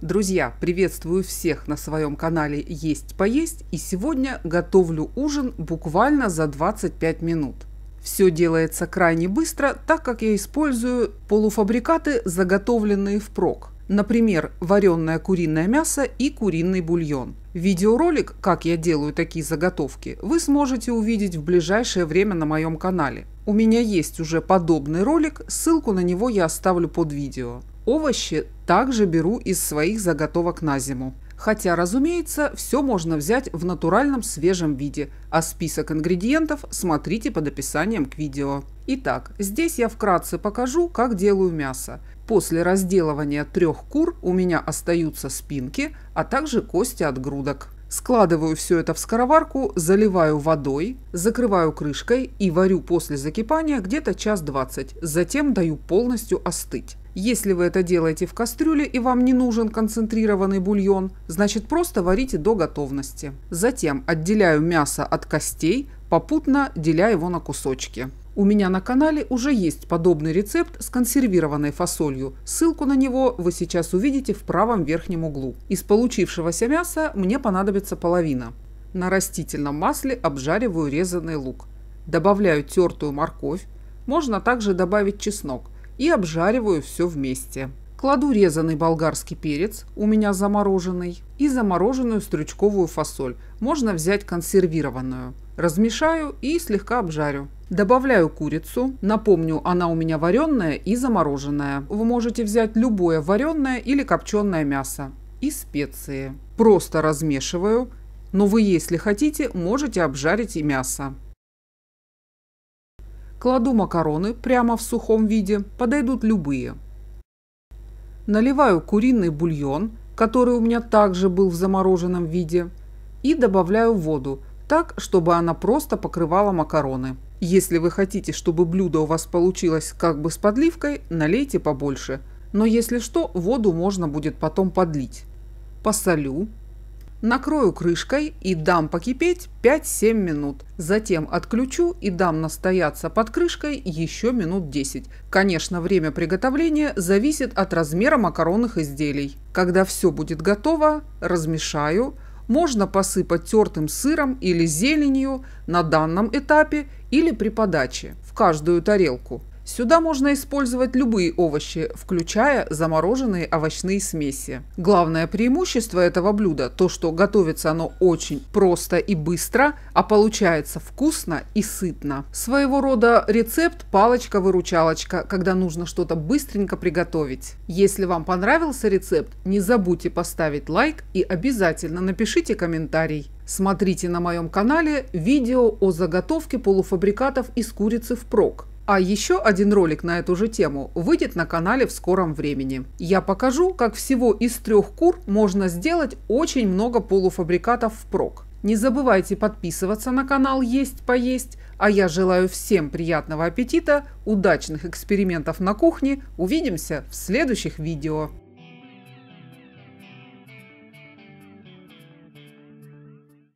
Друзья, приветствую всех на своем канале «Есть поесть» и сегодня готовлю ужин буквально за 25 минут. Все делается крайне быстро, так как я использую полуфабрикаты, заготовленные впрок. Например, вареное куриное мясо и куриный бульон. Видеоролик, как я делаю такие заготовки, вы сможете увидеть в ближайшее время на моем канале. У меня есть уже подобный ролик, ссылку на него я оставлю под видео. Овощи также беру из своих заготовок на зиму. Хотя, разумеется, все можно взять в натуральном свежем виде, а список ингредиентов смотрите под описанием к видео. Итак, здесь я вкратце покажу, как делаю мясо. После разделывания трех кур у меня остаются спинки, а также кости от грудок. Складываю все это в скороварку, заливаю водой, закрываю крышкой и варю после закипания где-то час 20. Затем даю полностью остыть. Если вы это делаете в кастрюле и вам не нужен концентрированный бульон, значит просто варите до готовности. Затем отделяю мясо от костей, попутно деля его на кусочки. У меня на канале уже есть подобный рецепт с консервированной фасолью. Ссылку на него вы сейчас увидите в правом верхнем углу. Из получившегося мяса мне понадобится половина. На растительном масле обжариваю резанный лук. Добавляю тертую морковь. Можно также добавить чеснок – и обжариваю все вместе. Кладу резанный болгарский перец, у меня замороженный, и замороженную стручковую фасоль. Можно взять консервированную. Размешаю и слегка обжарю. Добавляю курицу. Напомню, она у меня вареная и замороженная. Вы можете взять любое вареное или копченое мясо. И специи. Просто размешиваю. Но вы, если хотите, можете обжарить и мясо. Кладу макароны прямо в сухом виде, подойдут любые. Наливаю куриный бульон, который у меня также был в замороженном виде, и добавляю воду, так, чтобы она просто покрывала макароны. Если вы хотите, чтобы блюдо у вас получилось как бы с подливкой, налейте побольше. Но если что, воду можно будет потом подлить. Посолю, Накрою крышкой и дам покипеть 5-7 минут. Затем отключу и дам настояться под крышкой еще минут 10. Конечно, время приготовления зависит от размера макаронных изделий. Когда все будет готово, размешаю. Можно посыпать тертым сыром или зеленью на данном этапе или при подаче в каждую тарелку. Сюда можно использовать любые овощи, включая замороженные овощные смеси. Главное преимущество этого блюда – то, что готовится оно очень просто и быстро, а получается вкусно и сытно. Своего рода рецепт палочка-выручалочка, когда нужно что-то быстренько приготовить. Если вам понравился рецепт, не забудьте поставить лайк и обязательно напишите комментарий. Смотрите на моем канале видео о заготовке полуфабрикатов из курицы впрок. А еще один ролик на эту же тему выйдет на канале в скором времени. Я покажу, как всего из трех кур можно сделать очень много полуфабрикатов впрок. Не забывайте подписываться на канал «Есть поесть», а я желаю всем приятного аппетита, удачных экспериментов на кухне. Увидимся в следующих видео.